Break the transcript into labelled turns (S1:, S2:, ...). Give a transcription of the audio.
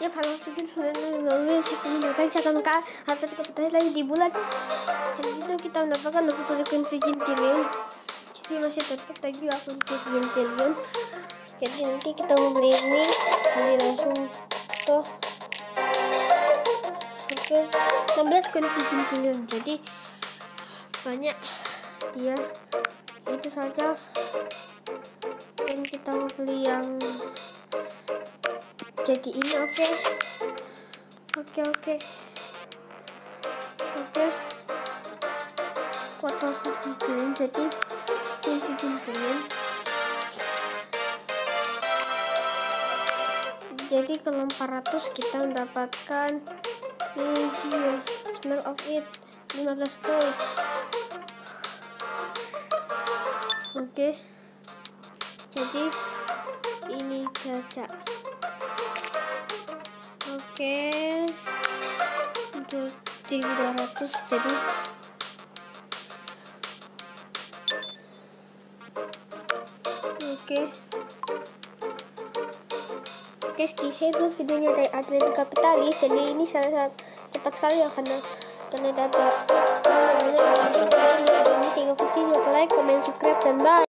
S1: Ya halo sedikit sebenarnya menggunakan siakan ka harta kita lagi di bulan. Jadi itu kita mendapatkan dapat koin Vigintilion jadi masih tetap lagi aku di Vigintilion jadi nanti kita mau beli ini jadi langsung tuh oke 16 koin Vigintilion jadi banyak dia. Itu saja. Dan kita mau beli yang jadi ini oke okay. oke okay, oke okay. oke okay. kotor bikin jadi ini bikin jadi kalau 400 kita mendapatkan ini dia smell of it 15 gold oke okay. jadi ini caca oke jadi 200 jadi oke oke skisi itu videonya dari admin kapitalis jadi ini sangat cepat sekali ya karena karena data ini tinggal kunci like, comment, subscribe dan bye